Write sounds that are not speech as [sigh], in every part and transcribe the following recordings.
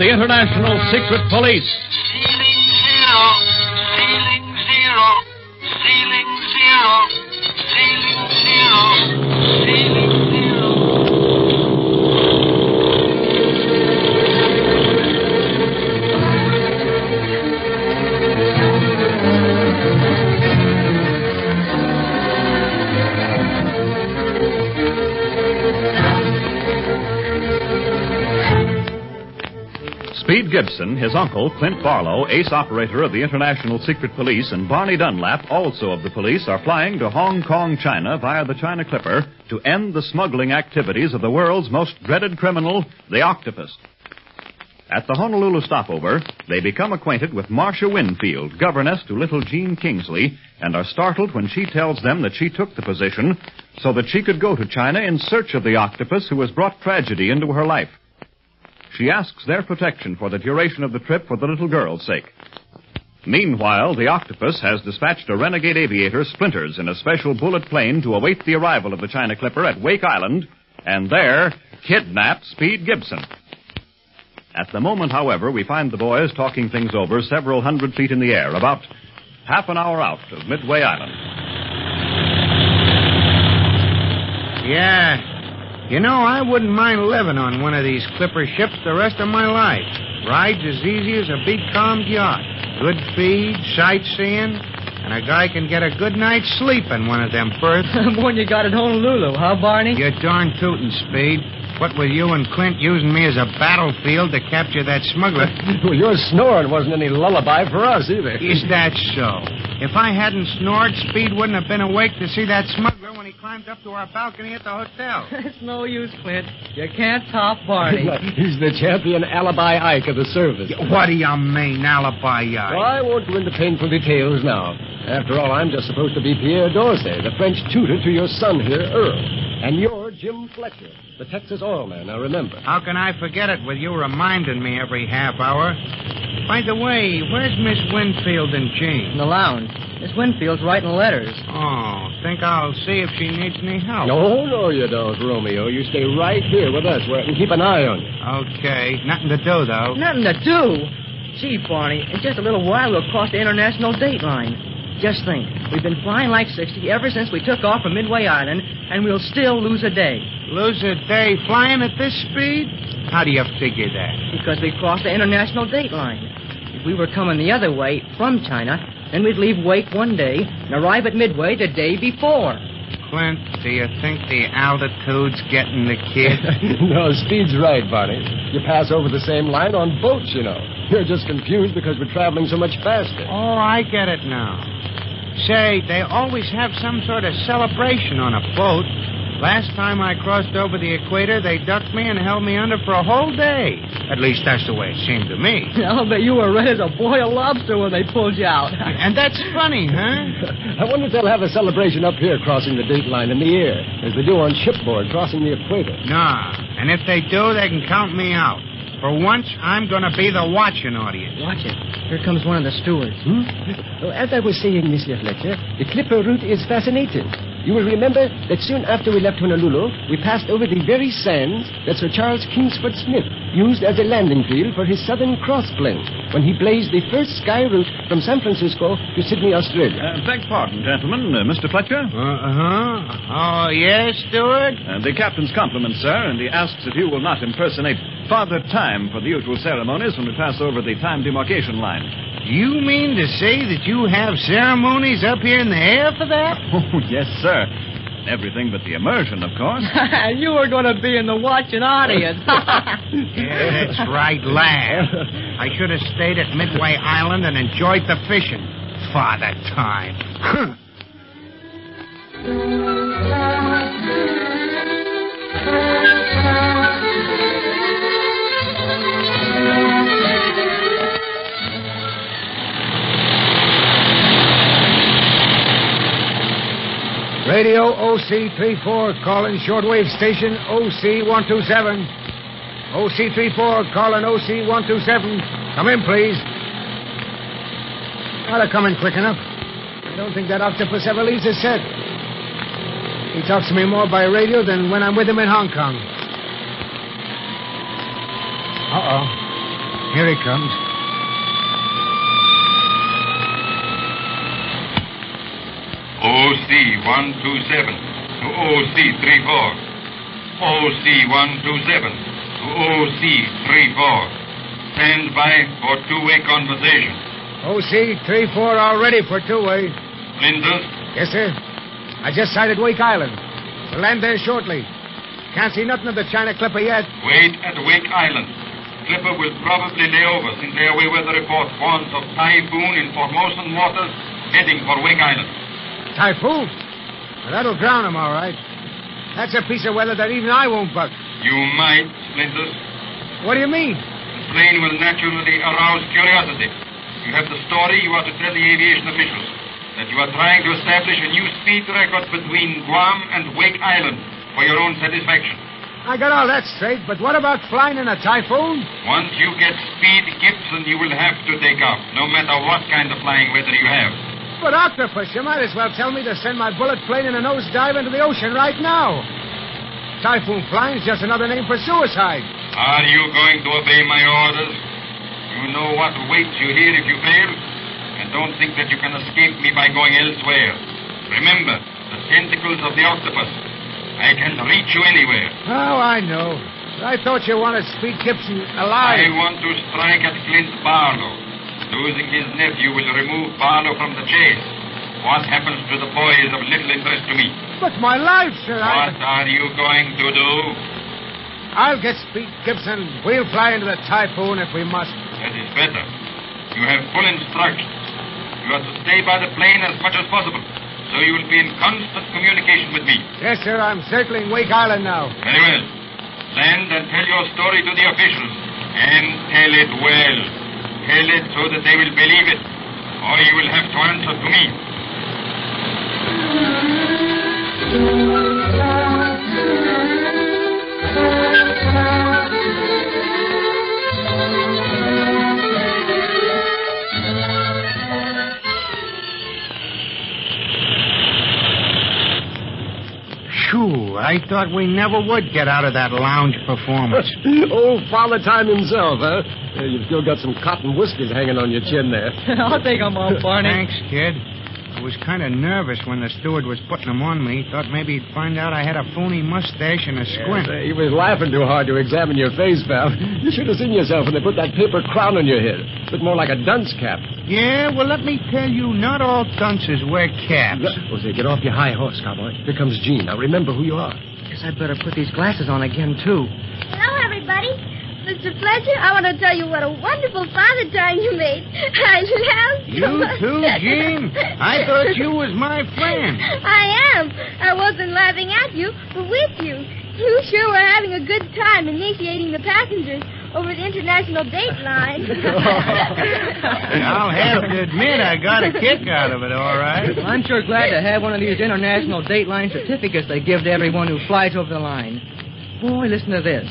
the International Secret Police. Gibson, his uncle, Clint Barlow, ace operator of the International Secret Police, and Barney Dunlap, also of the police, are flying to Hong Kong, China via the China Clipper to end the smuggling activities of the world's most dreaded criminal, the octopus. At the Honolulu stopover, they become acquainted with Marcia Winfield, governess to little Jean Kingsley, and are startled when she tells them that she took the position so that she could go to China in search of the octopus who has brought tragedy into her life. She asks their protection for the duration of the trip for the little girl's sake. Meanwhile, the octopus has dispatched a renegade aviator, Splinters, in a special bullet plane to await the arrival of the China Clipper at Wake Island, and there kidnap Speed Gibson. At the moment, however, we find the boys talking things over several hundred feet in the air, about half an hour out of Midway Island. Yeah. You know, I wouldn't mind living on one of these clipper ships the rest of my life. Rides as easy as a big calm yacht. Good feed, sightseeing, and a guy can get a good night's sleep in one of them berths. [laughs] One you got at Honolulu, huh, Barney? You're darn tootin', Speed. What with you and Clint using me as a battlefield to capture that smuggler? [laughs] Well, your snoring wasn't any lullaby for us either. Is that so? If I hadn't snored, Speed wouldn't have been awake to see that smuggler when he climbed up to our balcony at the hotel. [laughs] It's no use, Clint. You can't top Barney. [laughs] He's the champion alibi Ike of the service. What do you mean, alibi Ike? Well, I won't go into painful details now. After all, I'm just supposed to be Pierre Dorsey, the French tutor to your son here, Earl. And you're Jim Fletcher, the Texas oil man, now remember. How can I forget it with you reminding me every half hour? By the way, where's Miss Winfield and Jane? In Jean? the lounge. Miss Winfield's writing letters. Oh, think I'll see if she needs any help. No, no, you don't, Romeo. You stay right here with us where I can keep an eye on you. Okay, nothing to do, though. Nothing to do. Gee, Barney, in just a little while we'll cross the international date line. Just think, we've been flying like 60 ever since we took off from Midway Island, and we'll still lose a day. Lose a day flying at this speed? How do you figure that? Because we crossed the international date line. If we were coming the other way, from China, then we'd leave Wake one day and arrive at Midway the day before. Clint, do you think the altitude's getting the kid? [laughs] no, Speed's right, Barney. You pass over the same line on boats, you know. You're just confused because we're traveling so much faster. oh, I get it now. Say, they always have some sort of celebration on a boat. Last time I crossed over the equator, they ducked me and held me under for a whole day. At least that's the way it seemed to me. [laughs] I'll bet you were red as a boiled lobster when they pulled you out. [laughs] And that's funny, huh? I wonder if they'll have a celebration up here crossing the date line in the air, as they do on shipboard crossing the equator. Nah. And if they do, they can count me out. For once, I'm going to be the watching audience. Watch it. Here comes one of the stewards. Hmm? Oh, as I was saying, Monsieur Fletcher, the Clipper route is fascinating. You will remember that soon after we left Honolulu, we passed over the very sands that Sir Charles Kingsford Smith used as a landing field for his Southern Cross plane when he blazed the first sky route from San Francisco to Sydney, Australia. Uh, beg pardon, gentlemen. Uh, Mr. Fletcher? Uh-huh. Oh, yes, steward? Uh, the captain's compliments, sir, and he asks if you will not impersonate Father Time for the usual ceremonies when we pass over the time demarcation line. You mean to say that you have ceremonies up here in the air for that? [laughs] Oh, yes, sir. Everything but the immersion, of course. [laughs] you were going to be in the watching audience. Yeah, [laughs] that's right, lad. I should have stayed at Midway Island and enjoyed the fishing. Father time. Radio OC34 calling shortwave station OC127. OC34 calling OC127. Come in, please. To come in quick enough. I don't think that octopus ever leaves his set. He talks to me more by radio than when I'm with him in Hong Kong. Uh-oh. Here he comes. OC 127 to OC 34. OC 127 to OC 34. Stand by for two-way conversation. OC 3-4 all ready for two-way. Splinters, Yes, sir. I just sighted Wake Island. We'll land there shortly. Can't see nothing of the China Clipper yet. wait at Wake Island. Clipper will probably lay over since airway weather report warns of typhoon in Formosan waters heading for Wake Island. Typhoon? Well, that'll drown him, all right. That's a piece of weather that even I won't buck. You might, Splinters. What do you mean? The plane will naturally arouse curiosity. You have the story you are to tell the aviation officials that you are trying to establish a new speed record between Guam and Wake Island for your own satisfaction. I got all that straight, but what about flying in a typhoon? Once you get speed Gibson, you will have to take off, no matter what kind of flying weather you have. But, Octopus, you might as well tell me to send my bullet plane in a nosedive into the ocean right now. Typhoon flying's just another name for suicide. Are you going to obey my orders? You know what waits you here if you fail, and don't think that you can escape me by going elsewhere. Remember, the tentacles of the octopus. I can reach you anywhere. Oh, I know. I thought you wanted Speed Gibson alive. I want to strike at Clint Barlow. Losing his nephew will remove Barlow from the chase. What happens to the boy is of little interest to me. But my life, sir. What I... are you going to do? I'll get Speed Gibson. We'll fly into the typhoon if we must. That is better. You have full instructions. You are to stay by the plane as much as possible, so you will be in constant communication with me. Yes, sir. I'm circling Wake Island now. Very well. Land and tell your story to the officials. And tell it well. Tell it so that they will believe it. Or you will have to answer to me. I thought we never would get out of that lounge performance. [laughs] Old Father Time himself, huh? Uh, you've still got some cotton whiskers hanging on your chin there. [laughs] I'll take 'em off, Barney. Thanks, kid. I was kind of nervous when the steward was putting them on me. Thought maybe he'd find out I had a phony mustache and a squint. Uh, he was laughing too hard to examine your face, pal. You should have seen yourself when they put that paper crown on your head. Looked more like a dunce cap. Yeah, well, let me tell you, not all dunces wear caps. Jose, get off your high horse, cowboy. Here comes Jean. Now remember who you are. Guess I'd better put these glasses on again, too. Hello, everybody. Mr. Fletcher, I want to tell you what a wonderful father time you made. [laughs] I laughed so You much. too, Jean? I thought you was my friend. [laughs] I am. I wasn't laughing at you, but with you. You sure were having a good time initiating the passengers over the international date line. [laughs] I'll have to admit I got a kick out of it, all right. I'm sure glad to have one of these international date line certificates they give to everyone who flies over the line. Boy, listen to this.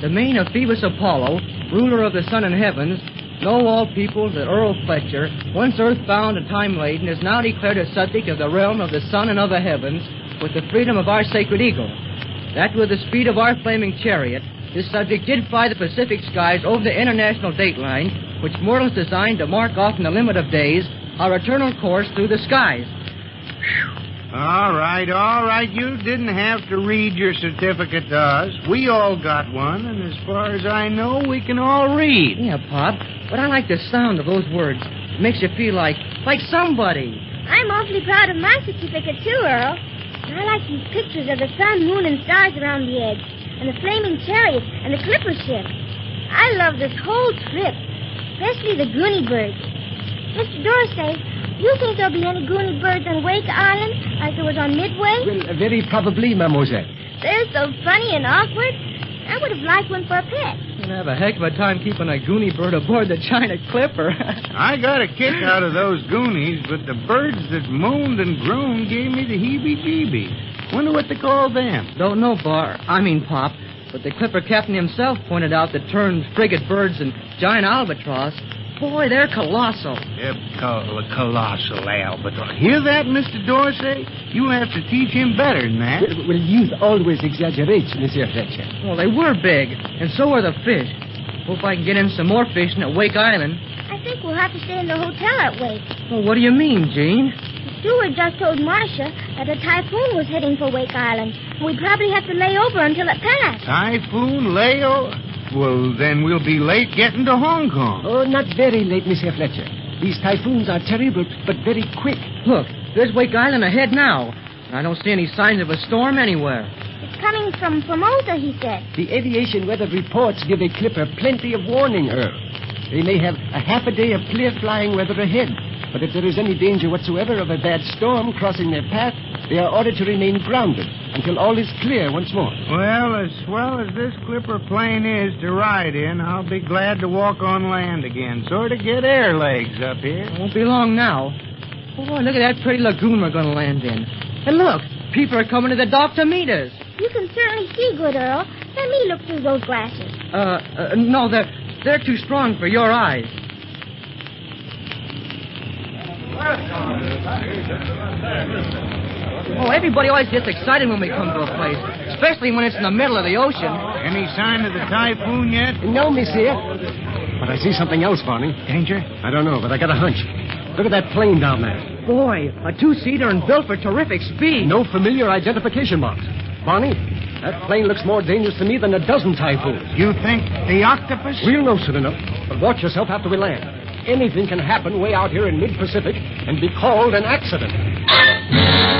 The mane of Phoebus Apollo, ruler of the sun and heavens, know all peoples that Earl Fletcher, once earthbound and time laden, is now declared a subject of the realm of the sun and of the heavens, with the freedom of our sacred eagle. That with the speed of our flaming chariot, this subject did fly the Pacific skies over the international dateline, which mortals designed to mark off in the limit of days our eternal course through the skies. All right, all right. You didn't have to read your certificate to us. We all got one, and as far as I know, we can all read. Yeah, Pop, but I like the sound of those words. It makes you feel like like somebody. I'm awfully proud of my certificate, too, Earl. And I like these pictures of the sun, moon, and stars around the edge, and the flaming chariot, and the clipper ship. I love this whole trip, especially the Goonie birds. Mr. Dorsey, you think there'll be any Goonie birds on Wake Island like there was on Midway? Well, uh, very probably, mademoiselle. They're so funny and awkward. I would have liked one for a pet. You'll have a heck of a time keeping a Goonie bird aboard the China Clipper. [laughs] I got a kick out of those Goonies, but the birds that moaned and groaned gave me the heebie-jeebies. Wonder what they call them. Don't know, Bar. I mean, Pop. But the Clipper captain himself pointed out the terns frigate birds and giant albatross. Boy, they're colossal. Yep, col- colossal albatross. Hear that, Mr. Dorsey? You'll have to teach him better than that. Well, well, youth always exaggerates, Monsieur Fletcher. Well, they were big, and so are the fish. Hope I can get in some more fishing at Wake Island. I think we'll have to stay in the hotel at Wake. Well, what do you mean, Jean? The steward just told Marcia that a typhoon was heading for Wake Island. We'd probably have to lay over until it passed. Typhoon, Leo? Well, then we'll be late getting to Hong Kong. Oh, not very late, Monsieur Fletcher. These typhoons are terrible, but very quick. Look, there's Wake Island ahead now. I don't see any signs of a storm anywhere. It's coming from Formosa, he said. The aviation weather reports give a clipper plenty of warning, Earl. They may have a half a day of clear flying weather ahead. But if there is any danger whatsoever of a bad storm crossing their path, they are ordered to remain grounded until all is clear once more. Well, as swell as this clipper plane is to ride in, I'll be glad to walk on land again. Sort of get air legs up here. It Won't be long now. Boy, look at that pretty lagoon we're going to land in. And look, people are coming to the dock to meet us. You can certainly see good, Earl. Let me look through those glasses. Uh, uh no, they're they're too strong for your eyes. Oh, everybody always gets excited when we come to a place, especially when it's in the middle of the ocean. Any sign of the typhoon yet? No, Monsieur. But I see something else, Barney. Danger? I don't know, but I got a hunch. Look at that plane down there. Boy, a two-seater and built for terrific speed. No familiar identification marks. Barney, that plane looks more dangerous to me than a dozen typhoons. You think the octopus? We'll know soon enough. But watch yourself after we land. Anything can happen way out here in mid-Pacific and be called an accident.